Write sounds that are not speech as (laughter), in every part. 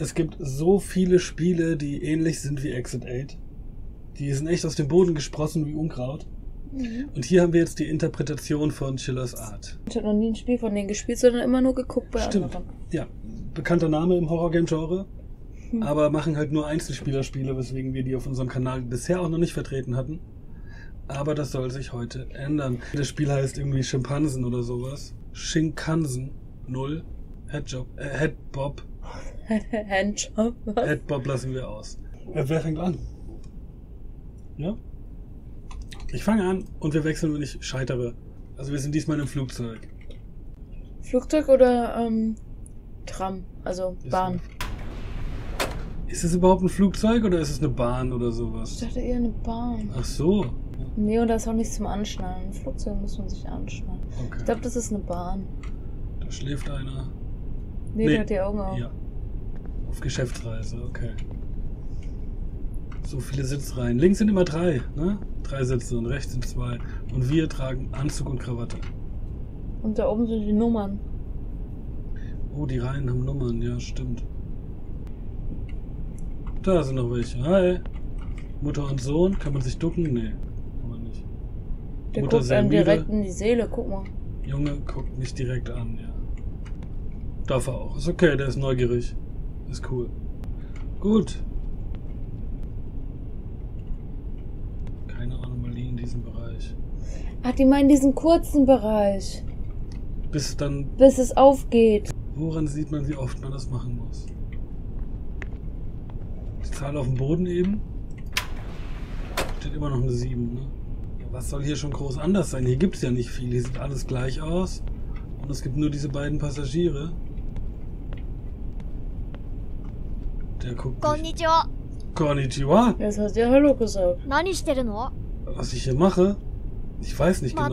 Es gibt so viele Spiele, die ähnlich sind wie Exit 8. Die sind echt aus dem Boden gesprossen wie Unkraut. Mhm. Und hier haben wir jetzt die Interpretation von Chillers Art. Ich habe noch nie ein Spiel von denen gespielt, sondern immer nur geguckt bei Stimmt. anderen. Ja, bekannter Name im Horrorgame-Genre. Hm. Aber machen halt nur Einzelspielerspiele, weswegen wir die auf unserem Kanal bisher auch noch nicht vertreten hatten. Aber das soll sich heute ändern. Das Spiel heißt irgendwie Schimpansen oder sowas. Shinkansen 0. Headjob, äh, Headbob. (laughs) Handjob. Headbob lassen wir aus. Äh, wer fängt an? Ja? Ich fange an und wir wechseln, wenn ich scheitere. Also wir sind diesmal im Flugzeug. Flugzeug oder ähm, Tram, also Ist Bahn. Ist es überhaupt ein Flugzeug oder ist es eine Bahn oder Ich sowas? dachte eher eine Bahn. Ach so. Nee, und da ist auch nichts zum Anschnallen. Ein Flugzeug muss man sich anschnallen. Ich Okay. glaube, das ist eine Bahn. Da schläft einer. Nee, Nee. der hat die Augen auf. Ja. Auf Geschäftsreise, okay. So viele Sitzreihen. Links sind immer drei, ne? Drei Sitze und rechts sind zwei. Und wir tragen Anzug und Krawatte. Und da oben sind die Nummern. Oh, die Reihen haben Nummern, ja, stimmt. Da sind noch welche. Hi. Mutter und Sohn, kann man sich ducken? Nee, kann man nicht. Der Mutter guckt einem direkt in die Seele, guck mal. Junge guckt mich direkt an, ja. Darf er auch. Ist okay, der ist neugierig. Ist cool. Gut. Keine Anomalie in diesem Bereich. Ach, die meinen diesen kurzen Bereich. Bis dann, Bis es aufgeht. woran sieht man, wie oft man das machen muss? Die Zahl auf dem Boden eben. Steht immer noch eine 7, ne? Was soll hier schon groß anders sein? Hier gibt es ja nicht viel. Hier sieht alles gleich aus. Und es gibt nur diese beiden Passagiere. Der guckt. Konnichiwa. Konnichiwa. Jetzt hast du ja Hallo gesagt. Was ich hier mache? Ich weiß nicht genau.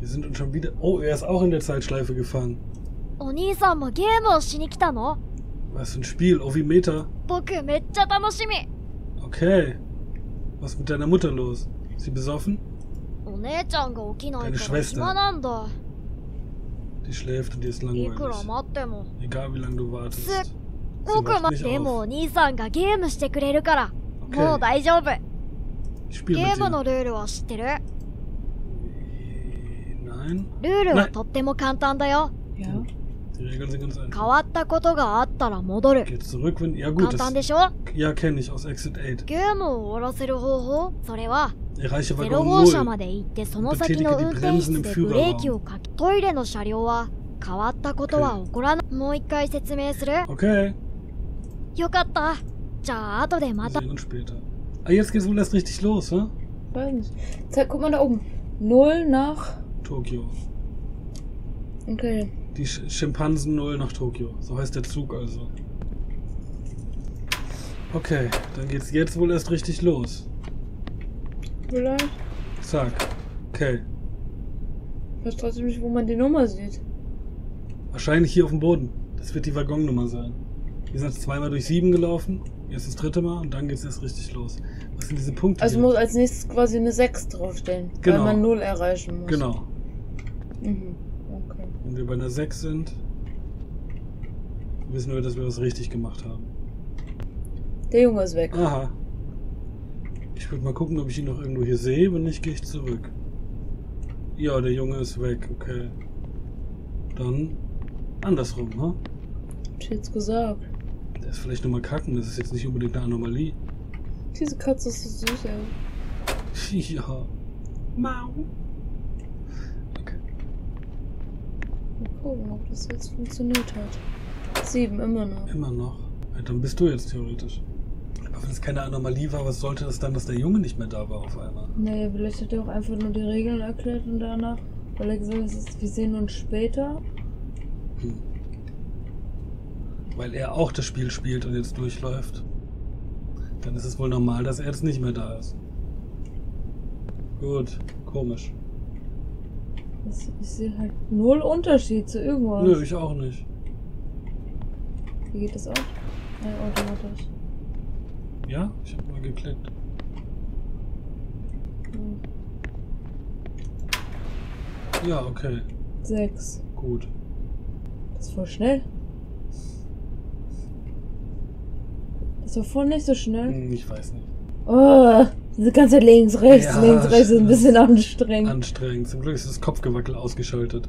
Wir sind uns schon wieder... Oh, er ist auch in der Zeitschleife gefangen. Was für ein Spiel? Ovimeter? Okay. Was ist mit deiner Mutter los? Ist sie besoffen? Deine Schwester. Die schläft und die ist langweilig. Egal wie lange du wartest. 僕までも.お兄さんがゲームしてくれるからもう.大丈夫ゲームの.ルールは知ってる？ルールなはとっても簡単だよ変.わったことがあったら戻る簡単.でしょ？Ja, kenne ich aus Exit 8. ゲームを終わらせる方法？それは Erreiche 0 Waggon 号車 0. まで行ってその先の運転室でブレーキをかけトイレの車両は変わったことは起こらないもう一回説明する Okay. Yokata. Ja, de mata. Sekunden später. Ah, jetzt geht's wohl erst richtig los, ne? Weiß nicht. Jetzt, guck mal da oben. Null nach... Tokio. Okay. Die Sch Schimpansen Null nach Tokio. So heißt der Zug also. Okay, dann geht's jetzt wohl erst richtig los. Vielleicht. Zack. Okay. Ich weiß trotzdem nicht, wo man die Nummer sieht. Wahrscheinlich hier auf dem Boden. Das wird die Waggonnummer sein. Wir sind jetzt zweimal durch sieben gelaufen. Jetzt das dritte Mal und dann geht's erst richtig los. Was sind diese Punkte? Also hier? muss als nächstes quasi eine 6 draufstehen. Genau. Weil man 0 erreichen muss. Genau. Mhm. Okay. Wenn wir bei einer 6 sind, wissen wir, dass wir was richtig gemacht haben. Der Junge ist weg. Aha. Ich würde mal gucken, ob ich ihn noch irgendwo hier sehe. Wenn nicht, gehe ich zurück. Ja, der Junge ist weg. Okay. Dann andersrum, ne? Hab ich jetzt gesagt. Der ist vielleicht nochmal kacken. Das ist jetzt nicht unbedingt eine Anomalie. Diese Katze ist so süß, ey. (laughs) ja. Mau. Okay. Mal gucken, ob das jetzt funktioniert hat. 7 immer noch. Immer noch. Ja, dann bist du jetzt theoretisch. Aber wenn es keine Anomalie war, was sollte das dann, dass der Junge nicht mehr da war auf einmal? Nee, vielleicht hat er auch einfach nur die Regeln erklärt und danach, weil er gesagt hat, wir sehen uns später. Hm. Weil er auch das Spiel spielt und jetzt durchläuft. Dann ist es wohl normal, dass er jetzt nicht mehr da ist. Gut, komisch. Ich sehe halt null Unterschied zu irgendwas. Nö, ich auch nicht. Wie geht das auch? Ja, automatisch. Ja? Ich habe mal geklickt. Hm. Ja, okay. Sechs. Gut. Das ist voll schnell. Ist doch voll nicht so schnell. Hm, Ich weiß nicht. Oh, diese ganze Zeit links, rechts, Ja, links, rechts ist ein bisschen anstrengend. Anstrengend. Zum Glück ist das Kopfgewackel ausgeschaltet.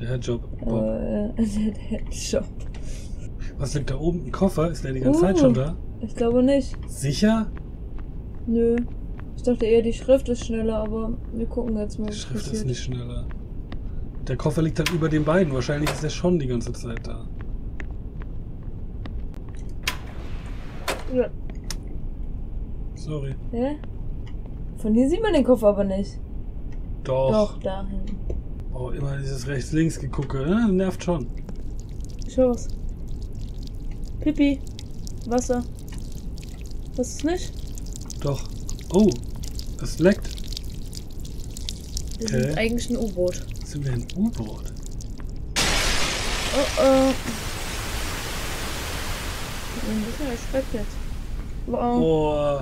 Der Headjob. Bob. Äh, (laughs) der Headshot. Was liegt da oben? Ein Koffer? Ist der die ganze Zeit Uh. schon da? Ich glaube nicht. Sicher? Nö. Ich dachte eher, die Schrift ist schneller, aber wir gucken jetzt mal, Die was Schrift ist passiert. nicht schneller. Der Koffer liegt halt über den beiden. Wahrscheinlich ist er schon die ganze Zeit da. Ja. Sorry. Hä? Von hier sieht man den Koffer aber nicht. Doch. Doch, dahin. Oh, immer dieses rechts-links-Gegucke. Ne? Nervt schon. Schau was. Pipi. Wasser. Das ist nicht? Doch. Oh, es leckt. Wir Okay. sind eigentlich ein U-Boot. Sind wir ein U-Boot? Oh oh. Ich bin ein bisschen erschreckt jetzt. Wow. Oh,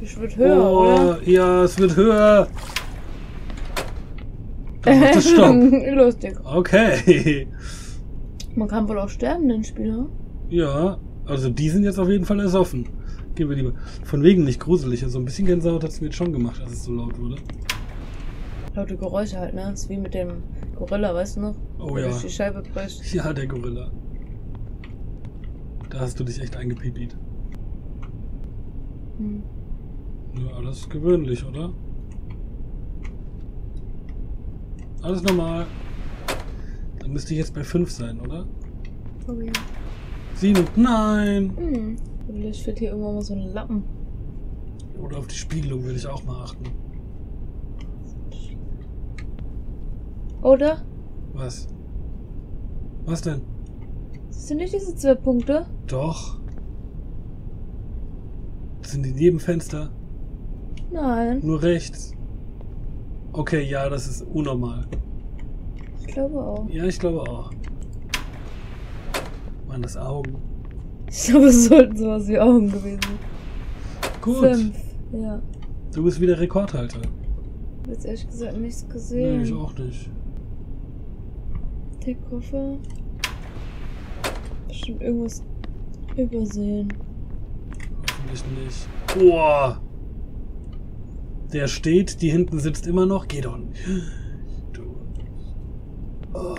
Das wird höher, oh oder? ja, es wird höher. Dann macht es Stopp. (laughs) Lustig. Okay. Man kann wohl auch sterben, den Spieler. Ja, also die sind jetzt auf jeden Fall ersoffen. Gehen wir lieber. Von wegen nicht gruselig. Also ein bisschen Gänsehaut hat es mir jetzt schon gemacht, als es so laut wurde. Laute Geräusche halt, ne? Das ist wie mit dem Gorilla, weißt du noch? Oh Der ja. die Scheibe bricht. Ja, der Gorilla. Da hast du dich echt eingepipiet. Hm. Ja, alles gewöhnlich, oder? Alles normal. Dann müsste ich jetzt bei 5 sein, oder? Oh ja. 7. Nein! Hm. Vielleicht wird hier irgendwann mal so ein Lappen. Oder auf die Spiegelung will ich auch mal achten. Oder? Was? Was denn? Siehst du nicht diese zwei Punkte? Doch. Sind in jedem Fenster. Nein. Nur rechts. Okay, ja, das ist unnormal. Ich glaube auch. Ja, ich glaube auch. Mann, das Augen. Ich glaube, es sollten sowas wie Augen gewesen sein. Gut. Fünf. Ja. Du bist wieder Rekordhalter. Ich hab jetzt ehrlich gesagt nichts Nee, gesehen. ich auch nicht. Der Koffer. Bestimmt irgendwas übersehen. Hoffentlich nicht. Boah! Der steht, die hinten sitzt immer noch. Geh doch nicht. Du. Oh,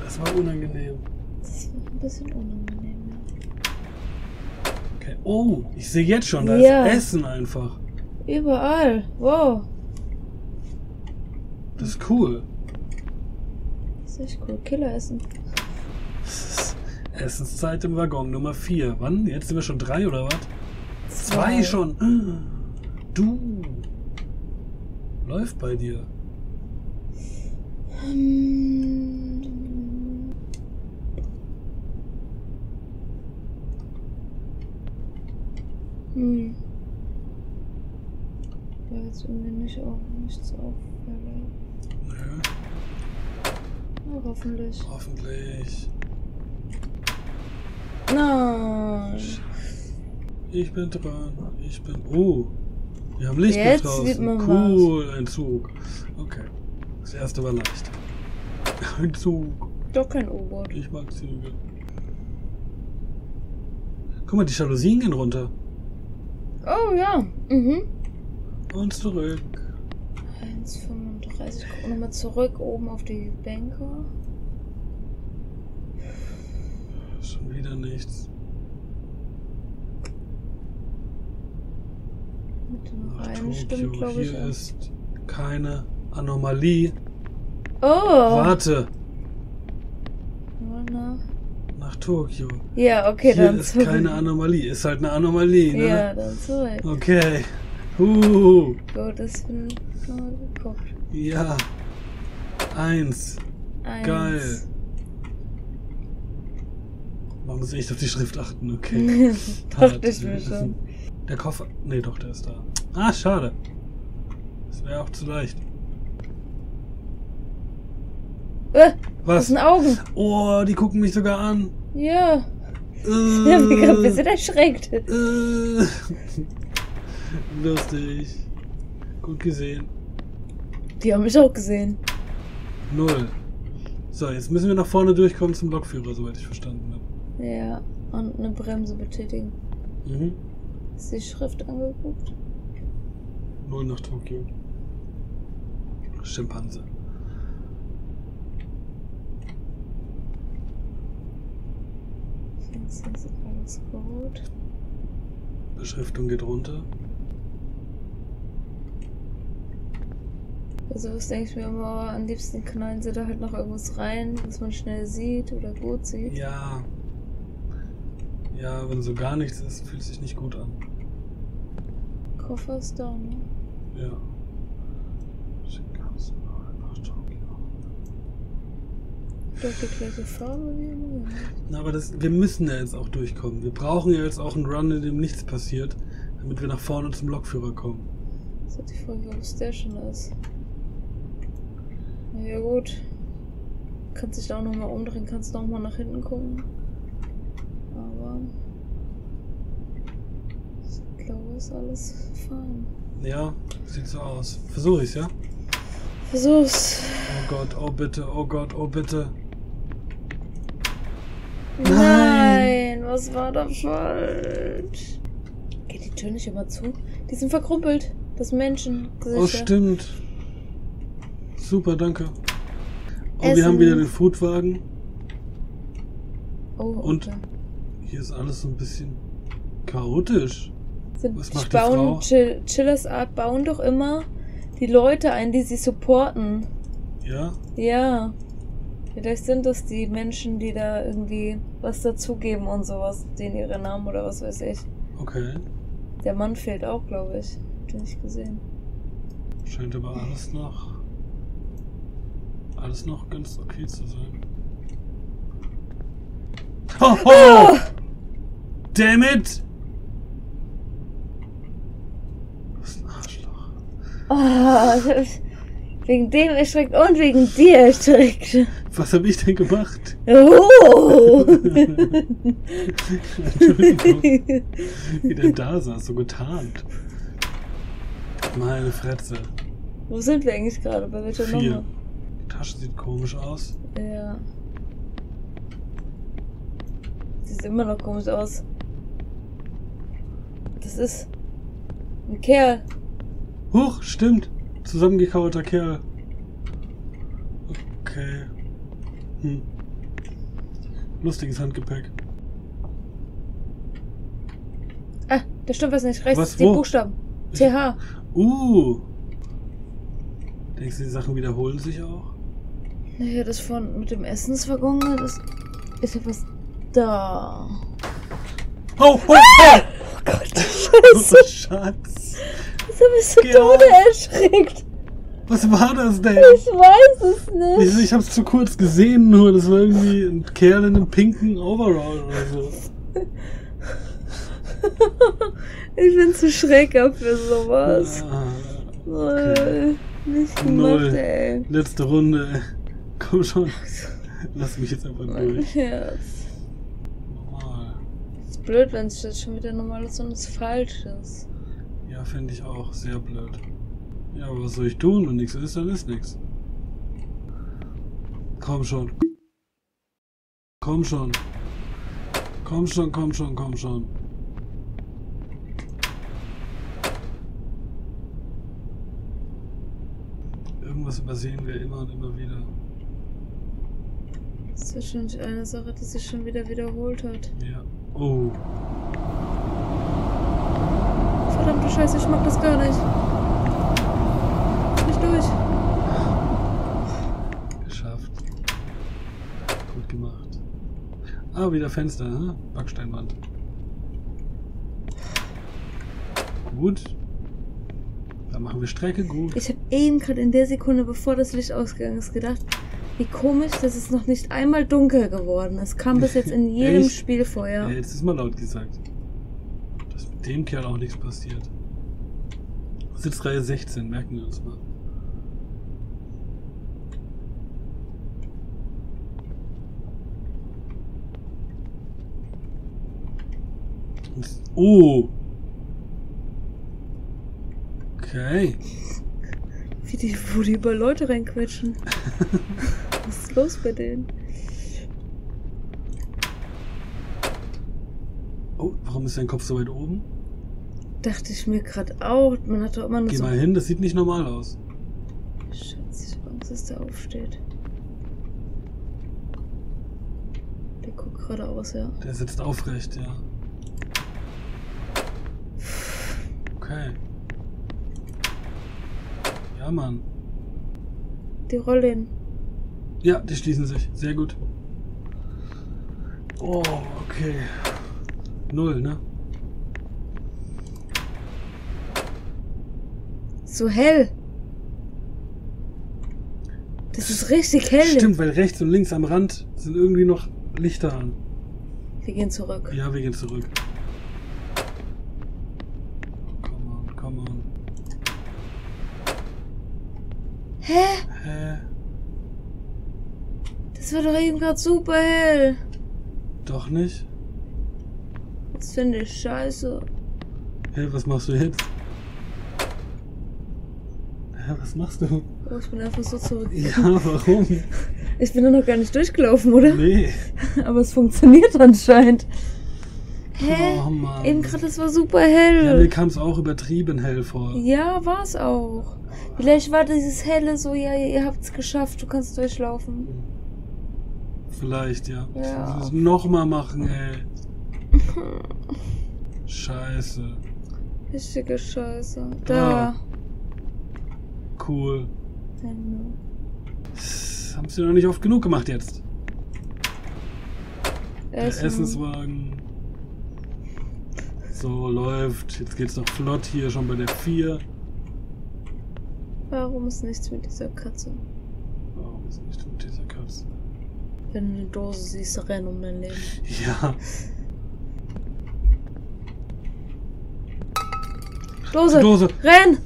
das war unangenehm. Das war ein bisschen unangenehm. ja. Okay. Oh, ich sehe jetzt schon, da Ja. ist Essen einfach. Überall. Wow. Das ist cool. Das ist echt cool. Killeressen. Essenszeit im Waggon Nummer 4. Wann? Jetzt sind wir schon drei oder was? Zwei Zwei. schon. Du. Läuft bei dir. Hm. Hm. War jetzt irgendwie nicht auch nichts auffällig. Nö, Na, hoffentlich. hoffentlich. Nein. Ich bin dran. Ich bin. Oh. Wir haben Licht Jetzt draußen. sieht man cool, ein Zug. Okay. Das erste war leicht. (laughs) Ein Zug. Doch kein U-Boot. Ich mag Züge. Guck mal, die Jalousien gehen runter. Oh ja. Mhm. Und zurück. 1,35. Guck nochmal zurück oben auf die Bänke. Schon wieder nichts. Nach eine stimmt, Tokio. glaube ich. Hier ist keine Anomalie. Oh! Warte. Nach. Nach Tokio. Ja, okay, Hier dann ist zurück. keine Anomalie. Ist halt eine Anomalie, ne? Ja, dann zurück. Okay. Uh, Gut, das bin ich mal geguckt. ja. Eins. Eins. Geil. Man muss echt auf die Schrift achten, okay. Dachte ich mir schon. Der Koffer. Nee, doch, der ist da. Ah, schade. Das wäre auch zu leicht. Äh, das Was? sind Augen. Oh, die gucken mich sogar an. Ja. (laughs) Ich hab mich gerade ein Äh, bisschen erschreckt. äh. (laughs) Lustig. Gut gesehen. Die haben mich auch gesehen. Null. So, jetzt müssen wir nach vorne durchkommen zum Lokführer, soweit ich verstanden habe. Ja. Und eine Bremse betätigen. Mhm. Ist die Schrift angeguckt? Null nach Tokio. Schimpanse. Jetzt ist alles gut. Beschriftung geht runter. Also was denke ich mir immer, am liebsten knallen sie da halt noch irgendwas rein, was man schnell sieht oder gut sieht. Ja. Ja, wenn so gar nichts ist, fühlt sich nicht gut an. Koffer ist da, ne? Ja. Doch die gleiche Farbe wie immer. Na, aber das, wir müssen ja jetzt auch durchkommen. Wir brauchen ja jetzt auch einen Run, in dem nichts passiert, damit wir nach vorne zum Lokführer kommen. Das hat die Frage, ob es der schon ist. Ja gut. Kannst dich da auch nochmal umdrehen, kannst nochmal nach hinten gucken. Aber ist alles fein. Ja, sieht so aus. Versuche ich's, ja? Versuch's. Oh Gott, oh bitte, oh Gott, oh bitte. Nein, was war da falsch? Geht die Tür nicht immer zu? Die sind verkrumpelt. Das Menschen. Oh, stimmt. Super, danke. Oh, Essen. wir haben wieder den Foodwagen. Oh, Und? okay. Hier ist alles so ein bisschen chaotisch. Sind, was bauen? Chill, Chillers Art bauen doch immer die Leute ein, die sie supporten. Ja? Ja. Vielleicht sind das die Menschen, die da irgendwie was dazugeben und sowas, denen ihre Namen oder was weiß ich. Okay. Der Mann fehlt auch, glaube ich. Hab den nicht gesehen. Scheint aber alles noch. Alles noch ganz okay zu sein. Oh, oh! Damn it! Was ein Arschloch. Oh, ich hab mich wegen dem erschreckt und wegen dir erschreckt. Was habe ich denn gemacht? Oh! Entschuldigung. Wie der da saß, so getarnt. Meine Fretze. Wo sind wir eigentlich gerade? Bei welcher Vier. Nummer? Die Tasche sieht komisch aus. Ja. Sieht immer noch komisch aus. Das ist ein Kerl. Huch, stimmt. Zusammengekauerter Kerl. Okay. Hm. Lustiges Handgepäck. Ah, da stimmt was nicht. Rechts, Was, die wo? Buchstaben. TH. Uh. Denkst du, die Sachen wiederholen sich auch? Naja, das von mit dem Essenswaggon, das ist ja was da. Oh, oh, oh! Oh Gott, (laughs) scheiße. Schatz. Mich so Geh Tode auf. erschreckt. Was war das denn? Ich weiß es Ich, nicht. ich hab's zu kurz gesehen, nur das war irgendwie ein Kerl in einem pinken Overall oder so. (laughs) Ich bin zu schrecker für sowas. Ah, Äh, Nicht Null. gemacht, ey. letzte Runde. Komm schon. Lass mich jetzt einfach durch. Herz. Normal. Ist blöd, wenn es jetzt schon wieder normal ist und es falsch ist. Ja, finde ich auch sehr blöd. Ja, aber was soll ich tun? Wenn nichts ist, dann ist nichts. Komm schon. Komm schon. Komm schon, komm schon, komm schon. Irgendwas übersehen wir immer und immer wieder. Das ist wahrscheinlich eine Sache, die sich schon wieder wiederholt hat. Ja. Oh. Scheiße, ich mag das gar nicht. Nicht durch. Geschafft. Gut gemacht. Ah, wieder Fenster, ne? Backsteinwand. Gut. Dann machen wir Strecke gut. Ich habe eben gerade in der Sekunde, bevor das Licht ausgegangen ist, gedacht, wie komisch, dass es noch nicht einmal dunkel geworden ist. Kam bis jetzt in (laughs) jedem? Spiel vorher. Ja, jetzt ist mal laut gesagt. Dass mit dem Kerl auch nichts passiert. Sitzreihe 16, merken wir uns mal. Oh. Okay. Wie die, wo die über Leute reinquetschen. (laughs) Was ist los bei denen? Oh, warum Warum ist dein Kopf so weit oben? Dachte ich mir gerade auch. Man hat doch immer nur Geh so. mal hin, das sieht nicht normal aus. Schatz, ich hab Angst, dass der aufsteht. Der guckt geradeaus, ja. Der sitzt aufrecht, ja. Okay. Ja, Mann. Die Rollen. Ja, die schließen sich. Sehr gut. Oh, okay. Null, ne? So hell. Das ist richtig hell. Stimmt, weil rechts und links am Rand sind irgendwie noch Lichter an. Wir gehen zurück. Ja, wir gehen zurück. Come on, come on. Hä? Hä? Das war doch eben gerade super hell. Doch nicht? Das finde ich scheiße. Hä, was machst du jetzt? Was machst du? Oh, ich bin einfach so zurück. Ja, warum? (laughs) Ich bin da noch gar nicht durchgelaufen, oder? Nee. (laughs) Aber es funktioniert anscheinend. Hä? Oh Mann. Eben gerade, das war super Ja, mir hell. kam es auch übertrieben hell vor. Ja, war es auch. Vielleicht war dieses helle so, ja, ihr habt es geschafft, du kannst durchlaufen. Vielleicht, ja. Ja. Ich muss es nochmal machen, ey. (laughs) Scheiße. Richtige Scheiße. Da. Cool. Das haben sie noch nicht oft genug gemacht jetzt. Der Essen. Essenswagen. So, läuft. Jetzt geht's noch flott hier, schon bei der 4. Warum ist nichts mit dieser Katze? Warum ist nicht mit dieser Katze? Wenn du eine Dose siehst, renn um dein Leben. Ja. Dose! Dose. Renn!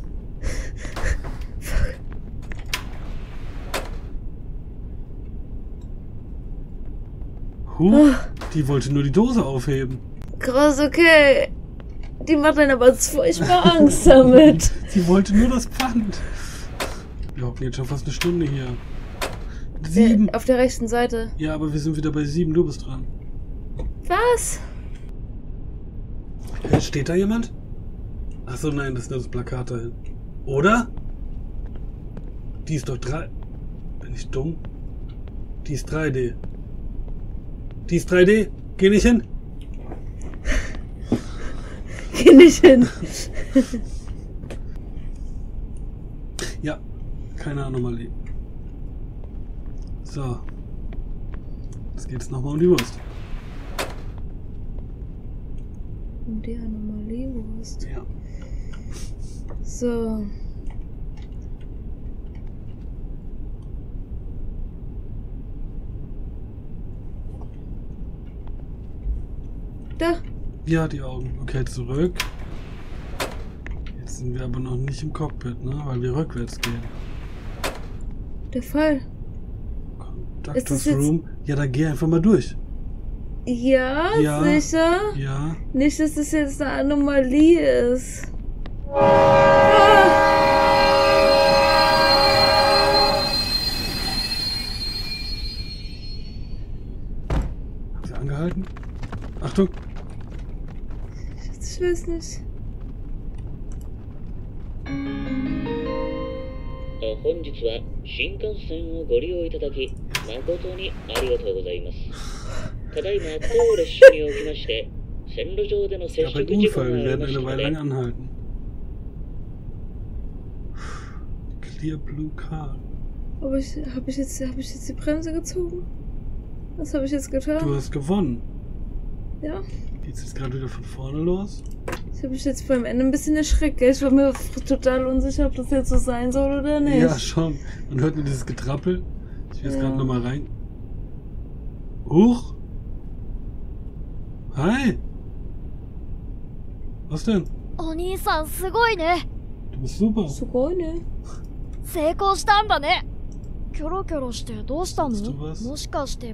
Huh, die wollte nur die Dose aufheben. Krass, okay. Die macht dann aber furchtbar Angst damit. (laughs) Sie wollte nur das Pfand. Wir hocken jetzt schon fast eine Stunde hier. Sieben. Auf der rechten Seite. Ja, aber wir sind wieder bei sieben. Du bist dran. Was? Äh, Steht da jemand? Achso, nein, das ist nur das Plakat dahin. Oder? Die ist doch drei. Bin ich dumm? Die ist 3D. Die ist 3D. Geh nicht hin. (laughs) Geh nicht hin. Ja, keine Anomalie. So. Jetzt geht's nochmal um die Wurst. Um die Anomalie-Wurst. Ja. So. Da. Ja, die Augen. Okay, zurück. Jetzt sind wir aber noch nicht im Cockpit, ne? Weil wir rückwärts gehen. Der Fall. Conductors Room. Ja, da geh einfach mal durch. Ja, Ja. sicher. Ja. Nicht, dass das jetzt eine Anomalie ist. Ah. Hat sie angehalten? Achtung. Ich weiß nicht. あ本日は新幹線をご利用いただき誠にありがとうございます。ただいま当列車におきまして線路上での接 Ich habe 触 einen 事故 Unfall. が Wir あり werden まし eine たの Weile で lang anhalten. Clear Blue Car. Aber ich, habe ich, jetzt, hab ich jetzt die Bremse gezogen? Was habe ich jetzt getan? Du hast gewonnen. Ja. Geht's jetzt gerade wieder von vorne los? Ich habe mich jetzt beim Ende ein bisschen erschreckt. gell? Ich war mir total unsicher, ob das jetzt so sein soll oder nicht. Ja, schon. Man hört nur dieses Getrappel. Ich will jetzt Ja. gerade nochmal rein. Huch! Hi! Was denn? お兄さんすごいね Du bist super. すごいね。成功したんだねキョロキョロしてどうしたの Hast du was? もしかして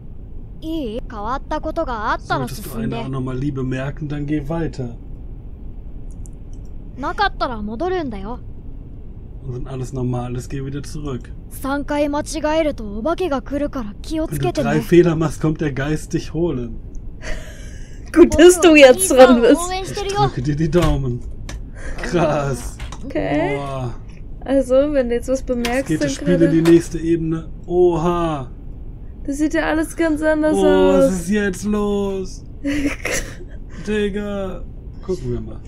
E Solltest du eine Liebe merken, dann geh weiter. Und wenn alles normal ist, geh wieder zurück. Wenn du drei Fehler machst, kommt der Geist dich holen. (laughs) Gut, dass du jetzt dran oh, bist. Ich drücke dir die Daumen. Krass. Okay. Boah. Also, wenn du jetzt was bemerkst, das geht dann das Spiel in die nächste Ebene. Oha. Das sieht ja alles ganz anders Oh, was aus. ist jetzt los? (laughs) Digga. Gucken wir mal.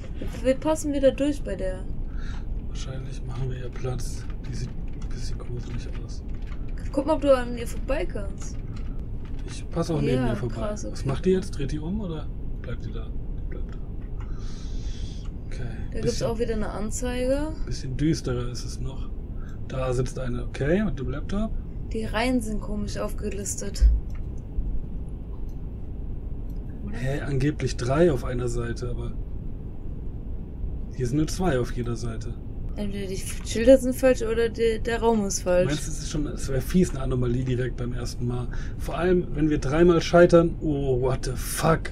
Wir passen wieder durch bei der. Wahrscheinlich machen wir ihr Platz. Die sieht ein bisschen gruselig aus. Guck mal, ob du an ihr vorbei kannst. Ich passe auch neben Ja, ihr vorbei. krass, Was okay. macht die jetzt? Dreht die um oder bleibt die da? Die bleibt da. Okay. Da gibt's bisschen, auch wieder eine Anzeige. bisschen düsterer ist es noch. Da sitzt eine, okay, mit dem Laptop. Die Reihen sind komisch aufgelistet. Hä, angeblich drei auf einer Seite, aber hier sind nur zwei auf jeder Seite. Entweder die Schilder sind falsch oder die, der Raum ist falsch. Meinst du, es ist schon, es wäre fies eine Anomalie direkt beim ersten Mal. Vor allem, wenn wir dreimal scheitern. Oh, what the fuck?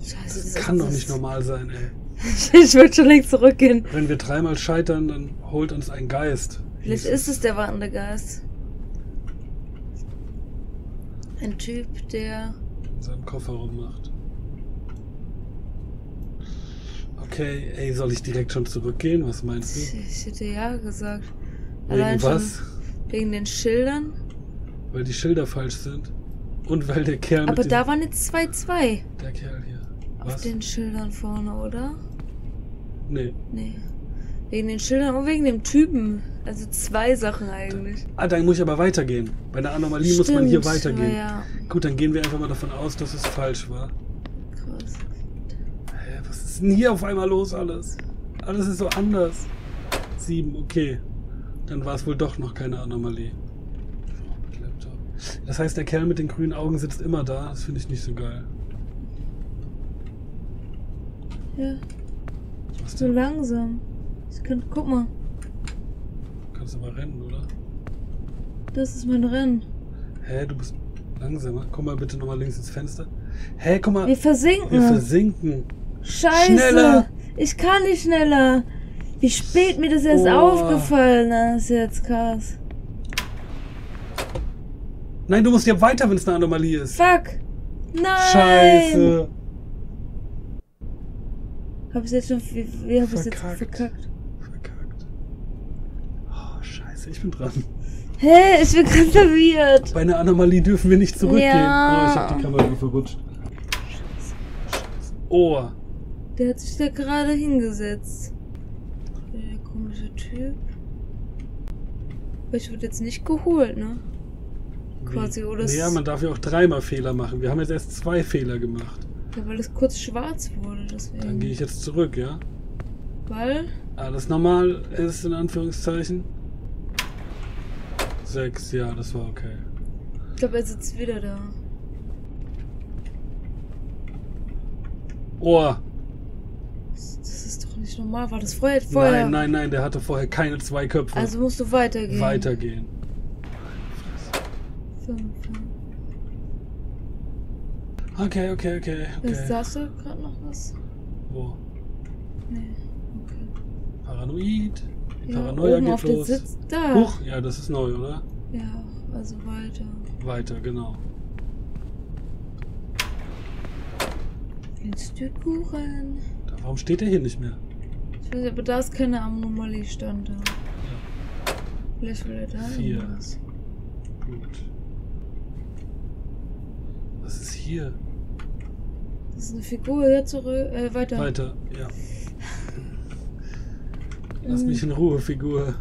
Scheiße, Das dieser kann doch nicht normal sein, ey. (laughs) ich würde schon längst zurückgehen. Wenn wir dreimal scheitern, dann holt uns ein Geist. Vielleicht ist es der wartende Geist. Ein Typ, der. in seinem Koffer rummacht. Okay, ey, soll ich direkt schon zurückgehen? Was meinst du? ich hätte ja gesagt. Wegen Allein was? wegen den Schildern. Weil die Schilder falsch sind. Und weil der Kerl Aber da waren jetzt zwei, zwei der Kerl hier. auf Was? den Schildern vorne, oder? Nee. Nee. Wegen den Schildern und wegen dem Typen. Also zwei Sachen eigentlich. Ah, dann muss ich aber weitergehen. Bei einer Anomalie muss man hier Stimmt, weitergehen. Ja, Gut, dann gehen wir einfach mal davon aus, dass es falsch war. krass. Hä, was ist denn hier auf einmal los alles? Alles ist so anders. Sieben, okay. Dann war es wohl doch noch keine Anomalie. Das heißt, der Kerl mit den grünen Augen sitzt immer da. Das finde ich nicht so geil. Ja, Was so denn? langsam. Ich kann, guck mal, Kannst du mal rennen, oder? das ist mein Rennen. Hä, du bist langsamer. Komm mal bitte nochmal links ins Fenster. Hä, guck mal. Wir versinken. Wir versinken. Scheiße. Schneller. Ich kann nicht schneller. Wie spät mir das erst Oh. aufgefallen ist jetzt krass. Nein, du musst ja weiter, wenn es eine Anomalie ist. Fuck. Nein. Scheiße. Hab ich jetzt schon, wie, wie hab ich jetzt? Verkackt. Scheiße, ich bin dran. Hä, ich bin ganz verwirrt. Bei einer Anomalie dürfen wir nicht zurückgehen. Ja. Oh, ich habe die Kamera verrutscht. Oh, Der hat sich da gerade hingesetzt. Der komische Typ. Aber ich wurde jetzt nicht geholt, ne? Quasi, oder? Ja, man darf ja auch dreimal Fehler machen. Wir haben jetzt erst zwei Fehler gemacht. Ja, weil es kurz schwarz wurde, deswegen. Dann gehe ich jetzt zurück, ja? Weil? Alles normal ist, in Anführungszeichen. Sechs, ja, das war okay. Ich glaube, er sitzt wieder da. Oh, Das, das ist doch nicht normal. War das vorher? vorher? nein, nein, nein, der hatte vorher keine zwei Köpfe. Also musst du weitergehen. Weitergehen. Fünf. Okay, okay, okay, Okay. okay. Sagst du gerade noch was? Wo? Nee. Okay. Paranoid? Die Ja, Paranoia oben geht los. Sitz. Da. Huch, ja, das ist neu, oder? Ja, also weiter. Weiter, genau. Institutkuchen. Da, warum steht der hier nicht mehr? Ich weiß aber da ist keine Anomalie stand da. Vielleicht will er da Vier. irgendwas. Gut. Was ist hier? Das ist eine Figur. Ja, zurück. Äh, weiter. Weiter, ja. Lass Mhm. mich in Ruhe, Figur.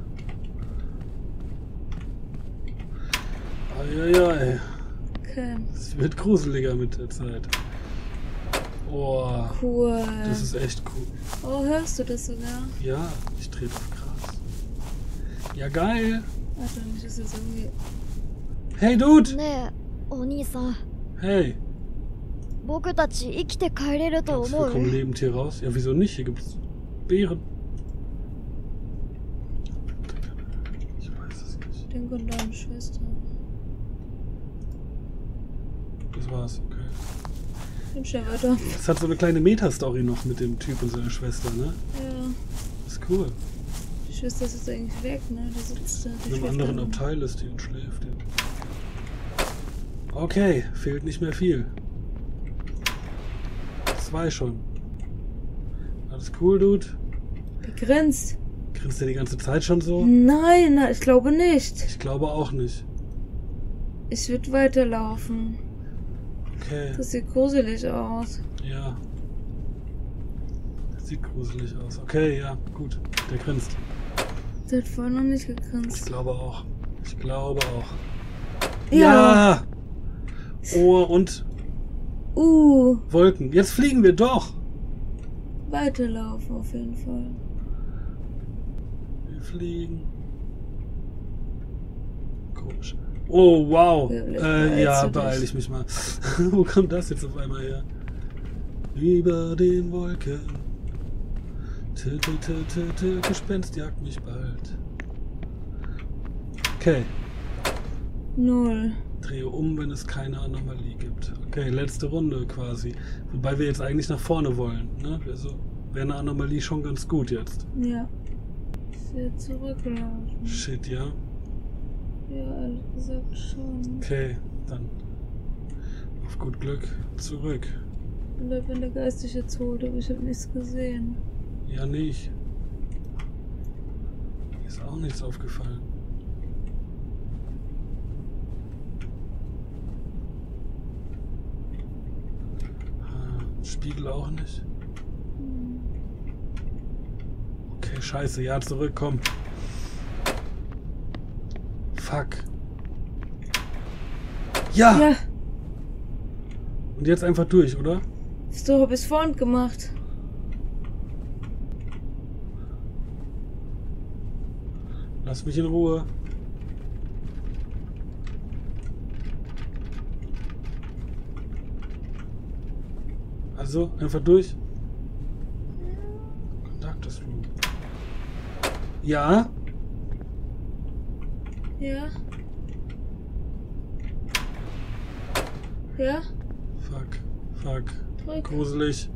Eieiei. Okay. Es wird gruseliger mit der Zeit. Oh, Cool. das ist echt cool. oh, hörst du das sogar? Ja, ich trete auf Gras. Ja, geil. Warte, nicht, dass jetzt irgendwie. Hey, Dude. ねえお兄さん Hey. 僕たち生きて帰れると Glaubst du, 思 wir kommen う lebend hier raus? Ja, wieso nicht? Hier gibt's Beeren. Denk an deine Schwester. Das war's, okay. Bin schnell weiter. Es hat so eine kleine Meta-Story noch mit dem Typ und seiner Schwester, ne? Ja. Das ist cool. Die Schwester ist jetzt eigentlich weg, ne? Die sitzt da. Die In einem anderen da. Abteil ist die und schläft. Ja. Okay, fehlt nicht mehr viel. Zwei schon. Alles cool, Dude. Der grinst. Grinst der die ganze Zeit schon so? Nein, ich glaube nicht. Ich glaube auch nicht. Ich würde weiterlaufen. Okay, Das sieht gruselig aus. ja. Das sieht gruselig aus. Okay, ja, gut. Der grinst. Der hat vorhin noch nicht Ich gegrinst. glaube auch. Ich glaube auch. Ja. Oh, und Uh, Wolken. Jetzt fliegen wir doch. weiterlaufen auf jeden Fall. Fliegen. Komisch. Oh, wow. Äh, ja, beeil ich mich mal. (laughs) Wo kommt das jetzt auf einmal her? Über den Wolken. Tö, tö, tö, Gespenst jagt mich bald. Okay. Null. Drehe um, wenn es keine Anomalie gibt. Okay, letzte Runde quasi. Wobei wir jetzt eigentlich nach vorne wollen. Ne? Also wäre eine Anomalie schon ganz gut jetzt. Ja. Werde zurücklaufen. Shit, ja. Ja, ehrlich gesagt schon. Okay, dann auf gut Glück zurück. Und da bin der Geist dich jetzt holt, aber ich habe nichts gesehen. Ja, nicht. Mir ist auch nichts aufgefallen. Ah, Spiegel auch nicht. Okay, scheiße. Ja, zurück, komm. Fuck. Ja! Ja, Und jetzt einfach durch, oder? so habe ich es vorhin gemacht. Lass mich in Ruhe. Also, einfach durch. Conductors Room. Ja? Ja. Ja? Fuck, fuck. Drück. Gruselig.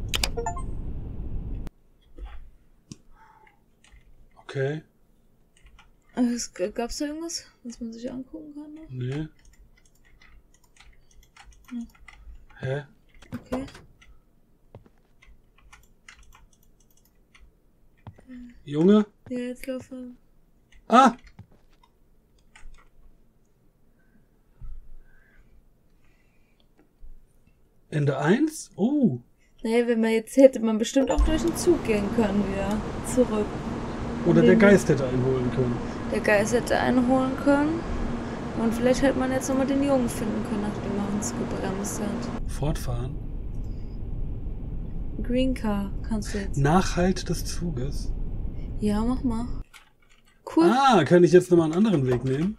Okay, Gab es da irgendwas, was man sich angucken kann? Noch? nee. Hä? Okay. Junge? Ja, jetzt laufe. Ah! Ende 1? Oh. Naja, wenn man jetzt hätte man bestimmt auch durch den Zug gehen können wieder. Zurück. Oder der. Geist hätte einholen können. Der Geist hätte einholen können. Und vielleicht hätte man jetzt nochmal den Jungen finden können, nachdem er uns gebremst hat. Fortfahren. Green Car kannst du jetzt. Nachhalt des Zuges. Ja, mach mal. Cool. Ah, kann ich jetzt nochmal einen anderen Weg nehmen?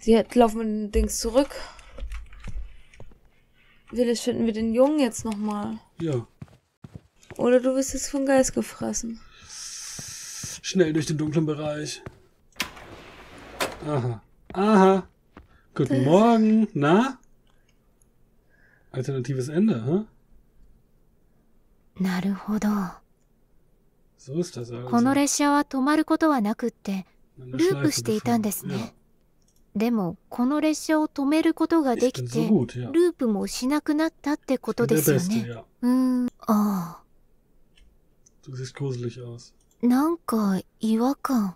Sie hat, laufen mit den Dings zurück. Vielleicht finden wir den Jungen jetzt nochmal. Ja. Oder du wirst jetzt vom Geist gefressen. Schnell durch den dunklen Bereich. Aha. Aha. Guten Morgen. Na? Alternatives Ende, hä? なるほど この列車は止まることはなくって、ループしていたんですね。でも、この列車を止めることができて、ループもしなくなったってことですよね。うーん、ああ。なんか違和感。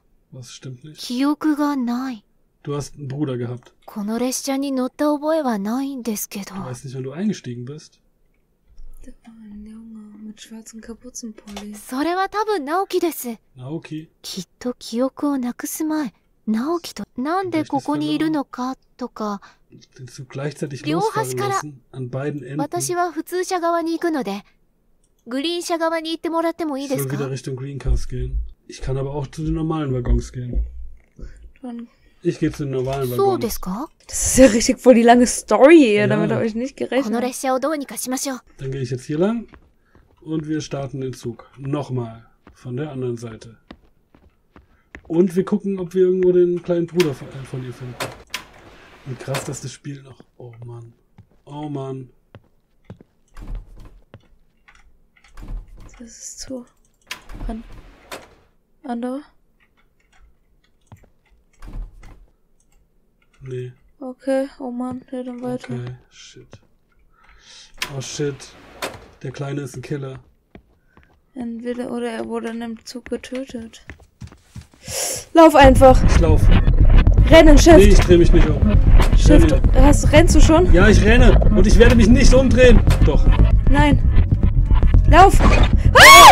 記憶がない。この列車に乗った覚えはないんですけど。Du weißt nicht, wann du eingestiegen bist? Du warst ein junger. Du weißt nicht, wann du eingestiegen bist. Da war ein Junge mit schwarzen Kapuzenpulli. それは多分直樹です Naoki. きっと記憶をなくす前直樹となんでここにいるのかとか Den Zug gleichzeitig 両 losfahren 端から lassen. An beiden Enden. 私は普通車側に行くのでグリーン車側に行ってもらってもいい Ich です soll wieder か Richtung Green Cars gehen. Ich kann aber auch zu den normalen Waggons gehen. Dann Ich gehe zu den normalen そう Waggons. ですか Das ist ja richtig voll die lange Story hier. Ja. Damit habe ich nicht この gerechnet. 列車をどうにかしましょう Dann gehe ich jetzt hier lang und wir starten den Zug. Nochmal. Von der anderen Seite. Und wir gucken, ob wir irgendwo den kleinen Bruder von, äh, von ihr finden. Und krass, dass das Spiel noch... Oh Mann. Oh Mann. Das ist zu. An. Andere? Nee. Okay, oh Mann, ja, dann weiter. Okay. Shit. Oh shit. Der Kleine ist ein Killer. Entweder oder er wurde in dem Zug getötet. Lauf einfach! Ich laufe. Rennen, Nee, Shift! ich drehe mich nicht um. Shift! renne. Hast, rennst du schon? Ja, ich renne. Und ich werde mich nicht umdrehen. Doch. Nein. Lauf!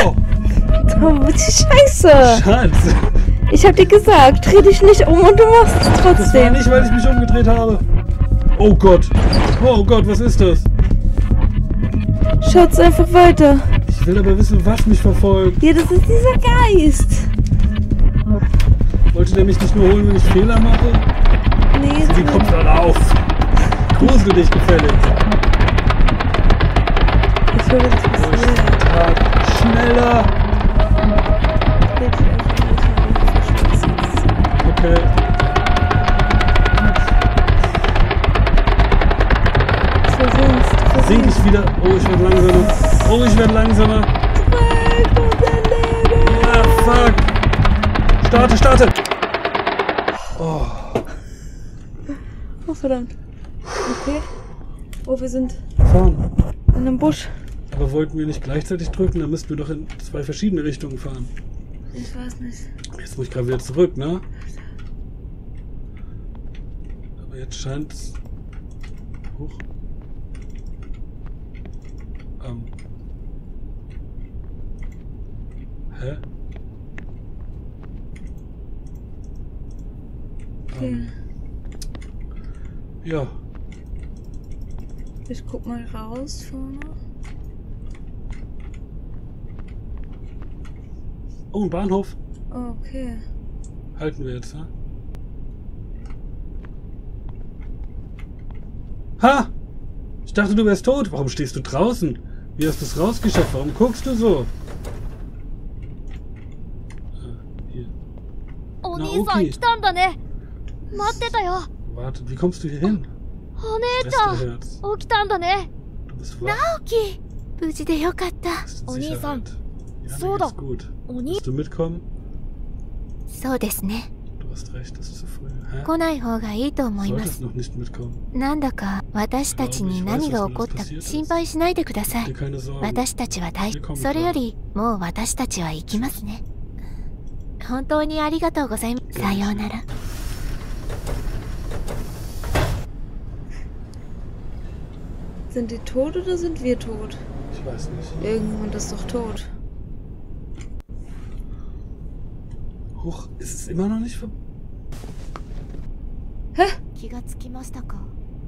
Oh! Oh, Scheiße! Schatz. Ich hab dir gesagt, dreh dich nicht um und du machst es Das war trotzdem. nicht, weil ich mich umgedreht habe. Oh Gott. Oh Gott, was ist das? Schatz, einfach weiter. Ich will aber wissen, was mich verfolgt. Ja, das ist dieser Geist. Wollte der mich nicht nur holen, wenn ich Fehler mache? Nee, Die so- Kopfhörer auf. Grusel dich gefällig. ich will das. Tag. Schneller. Dreh ich wieder. Oh, ich werde langsamer. Oh, ich werde langsamer. Ja, fuck. Starte, starte. Oh. Oh, verdammt. Okay. Oh, wir sind Fahren. in einem Busch. Aber wollten wir nicht gleichzeitig drücken? Dann müssten wir doch in zwei verschiedene Richtungen fahren. Ich weiß nicht. Jetzt muss ich gerade wieder zurück, ne? Aber jetzt scheint es. Hoch. Ähm. Hä? Okay. Ähm. Ja, Ich guck mal raus vorne. Oh, ein Bahnhof. Okay. Halten wir jetzt, ne? Ha! Ich dachte, du wärst tot. Warum stehst du draußen? Wie hast du es rausgeschafft? Warum guckst du so? 兄さん来たんだね。待ってたよ。お姉ちゃん、起きたんだね。ナオ、無事でよかった。お兄さん、そうだ。そうですね。来ない方がいいと思います。なんだか私たちに何が起こったか心配しないでください。私たちは大丈。それより、もう私たちは行きますね。本当にありがとうございます。さようなら。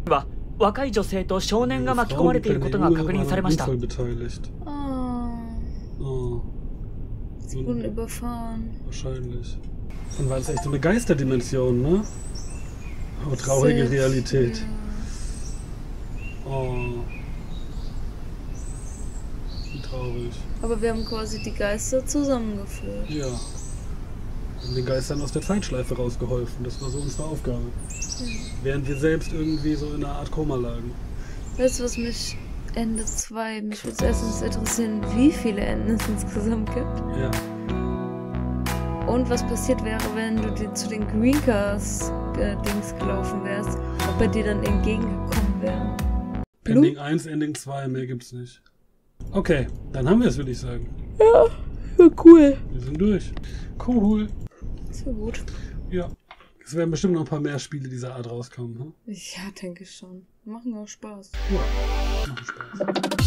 は若い女性と少年が巻き込まれていることが確認されました。Sie wurden überfahren. wahrscheinlich. Dann war es echt so eine Geisterdimension, ne? Oh, traurige Sehr Realität. schwer. Oh. Wie traurig. Aber wir haben quasi die Geister zusammengeführt. Ja. Wir haben den Geistern aus der Zeitschleife rausgeholfen. Das war so unsere Aufgabe. Während wir selbst irgendwie so in einer Art Koma lagen. Weißt du, was mich Ende 2, mich würde erstens interessieren, wie viele Enden es insgesamt gibt. Ja. Und was passiert wäre, wenn du dir zu den Green Cars äh, Dings gelaufen wärst, ob er dir dann entgegengekommen wäre. Ending 1, Ending 2, mehr gibt's nicht. Okay, dann haben wir es, würde ich sagen. Ja, cool. Wir sind durch. Cool. So gut. Ja. Es werden bestimmt noch ein paar mehr Spiele dieser Art rauskommen. Hm? Ja, denke ich schon. Machen auch Spaß. Ja. Macht Spaß.